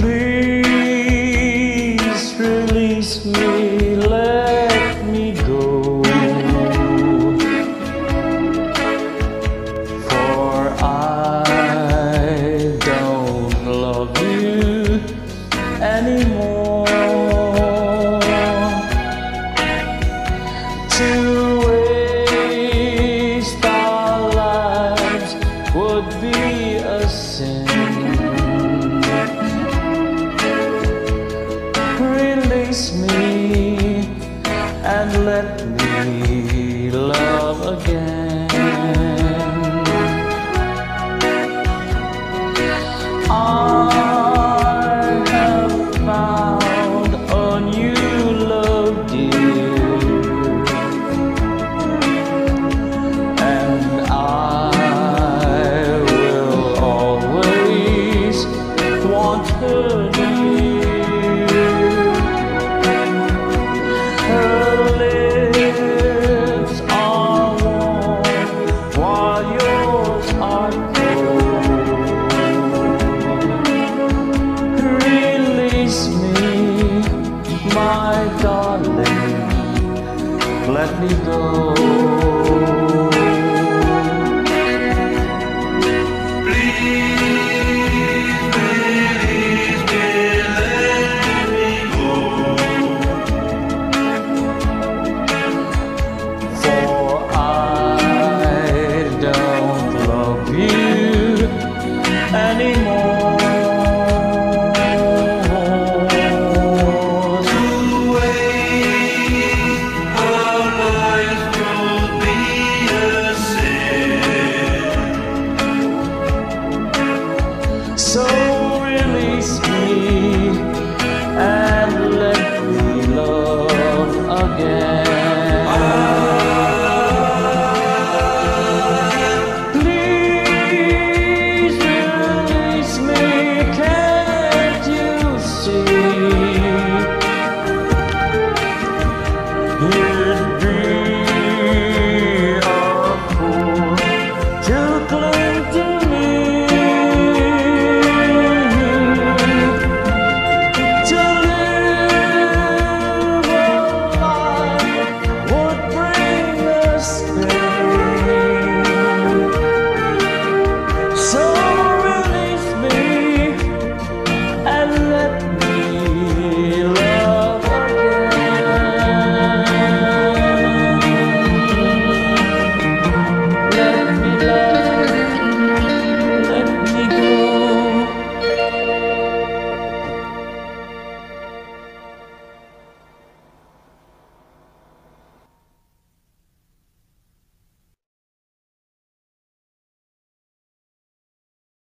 Please release me, let me go. For I don't love you anymore. To waste our lives would be. Release me and let me my darling, let me go. anymore.